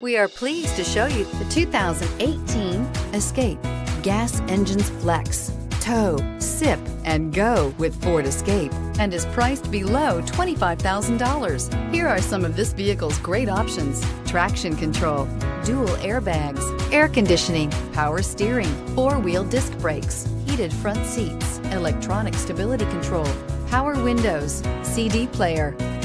We are pleased to show you the 2018 Escape. Gas engines flex, tow, sip, and go with Ford Escape and is priced below $25,000. Here are some of this vehicle's great options. Traction control, dual airbags, air conditioning, power steering, four-wheel disc brakes, heated front seats, electronic stability control, power windows, CD player,